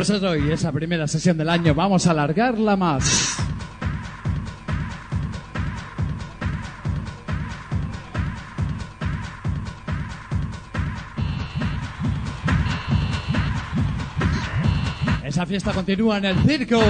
Por hoy, esa primera sesión del año, vamos a alargarla más. Esa fiesta continúa en el circo.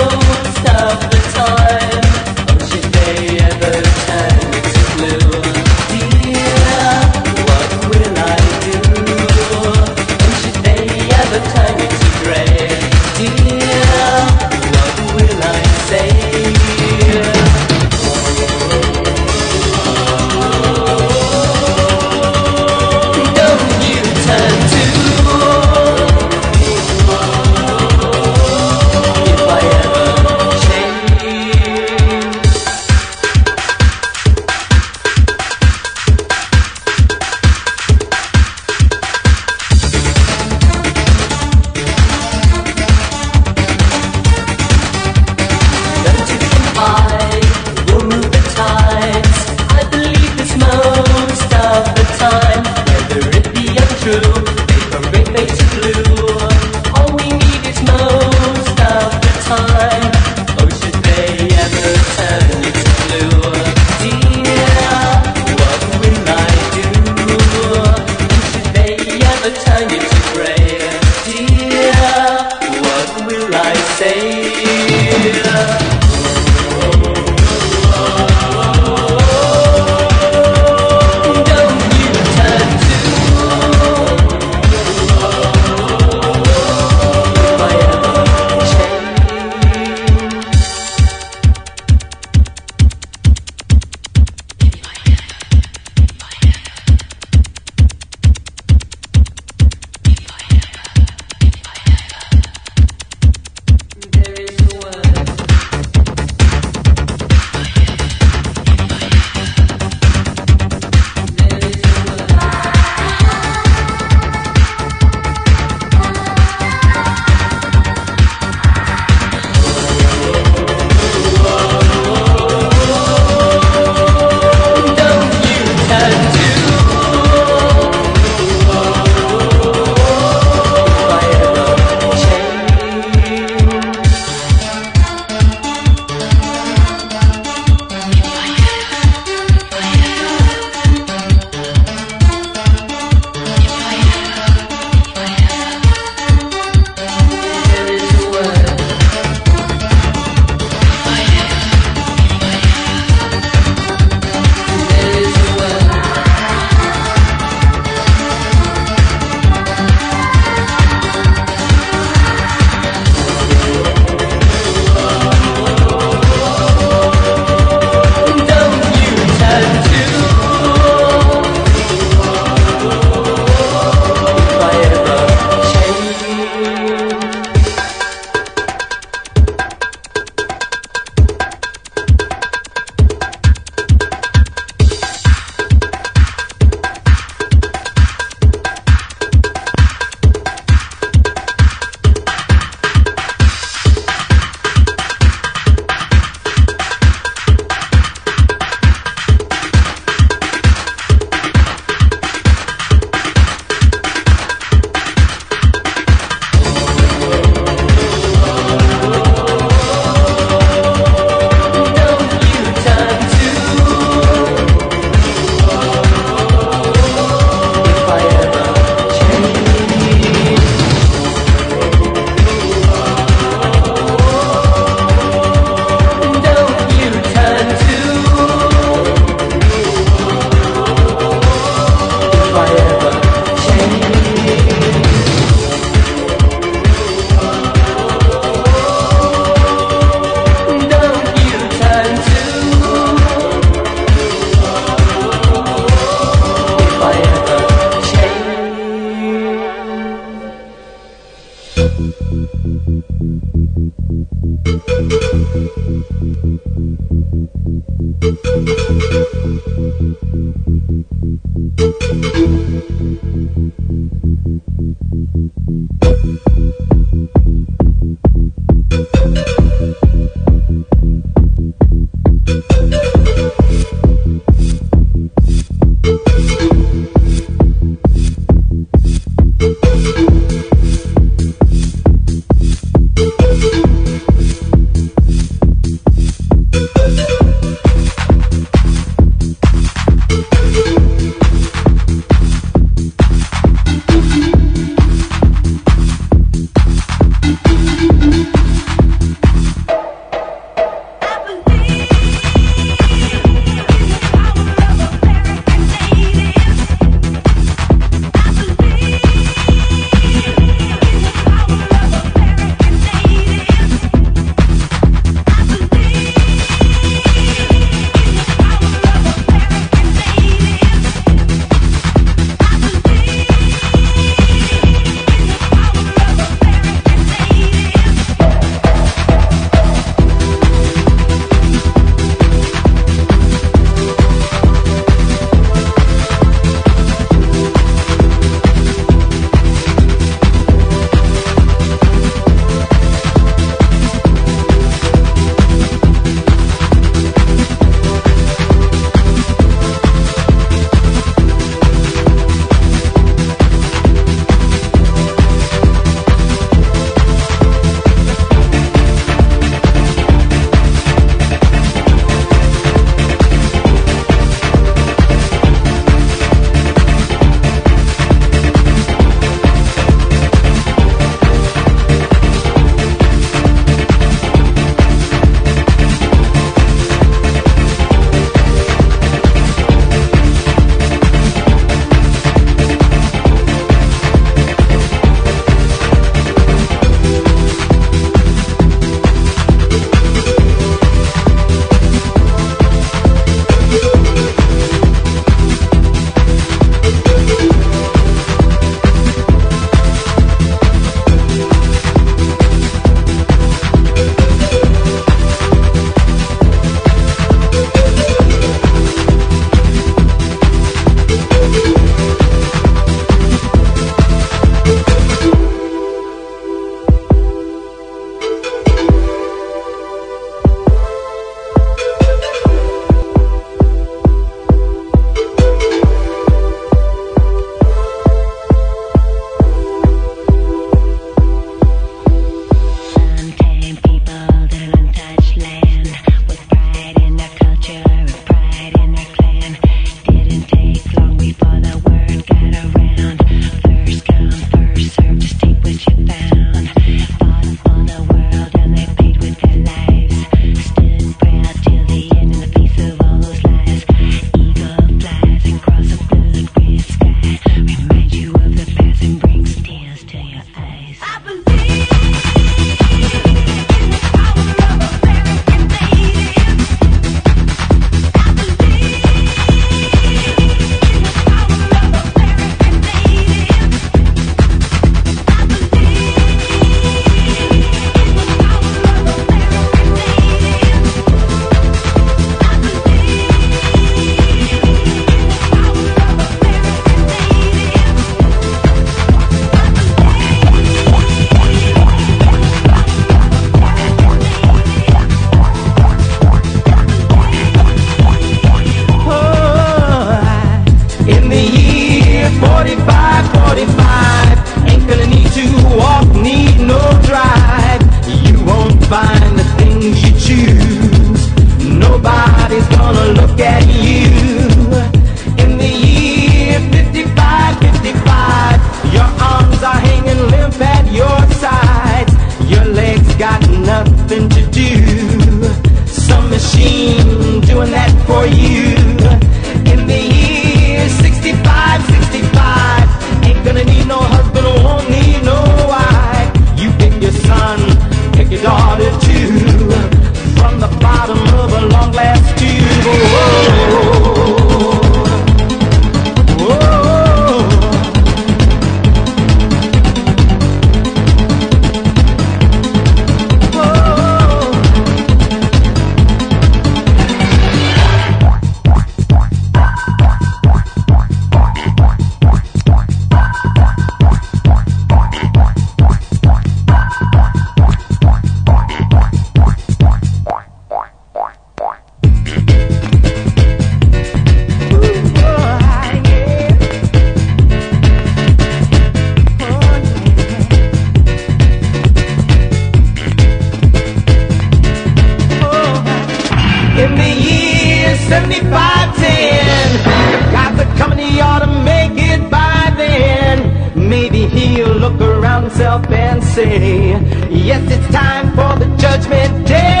Say, Yes, it's time for the judgment day.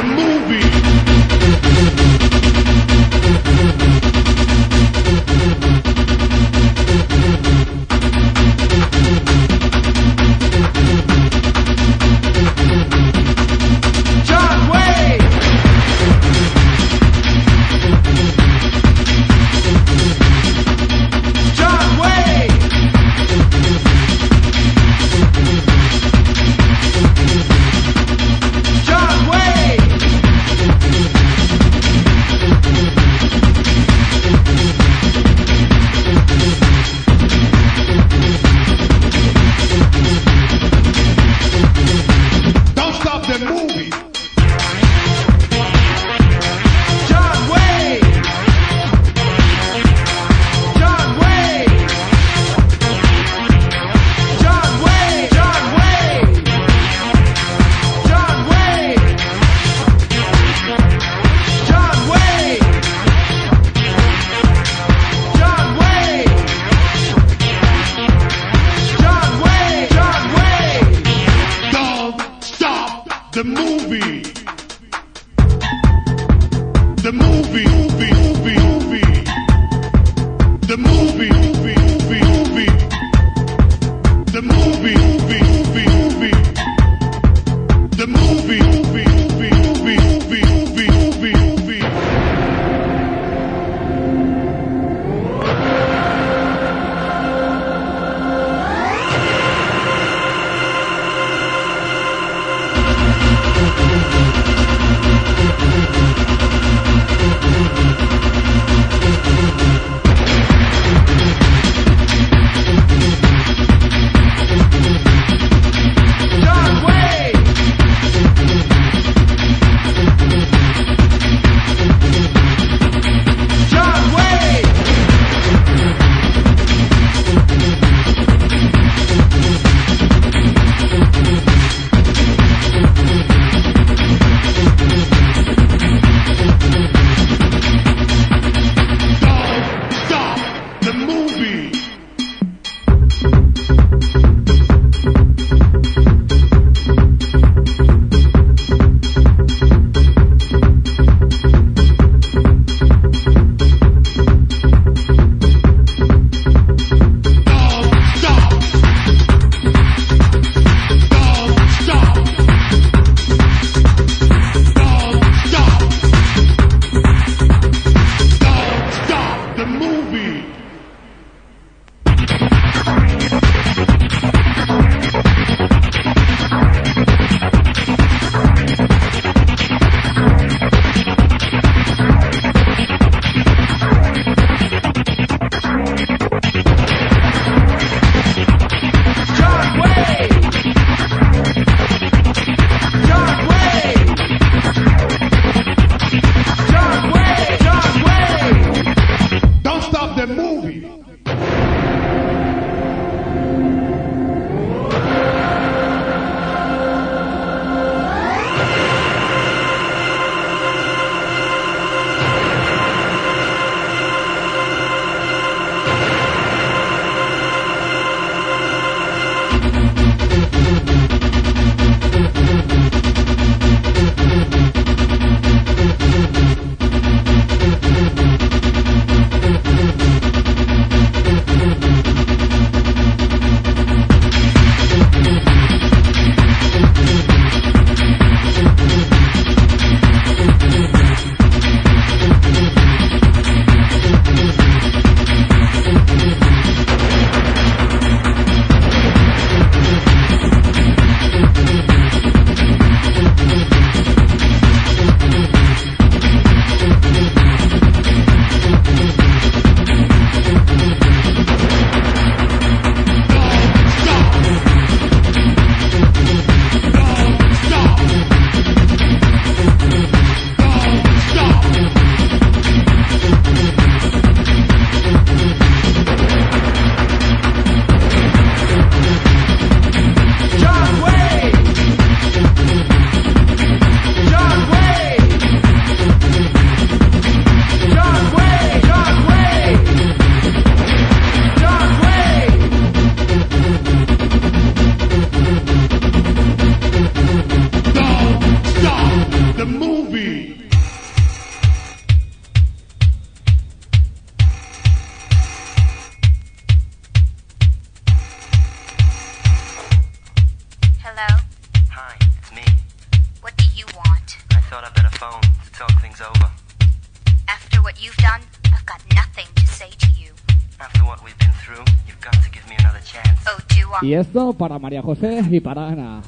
the movie. Para María José y para Ana.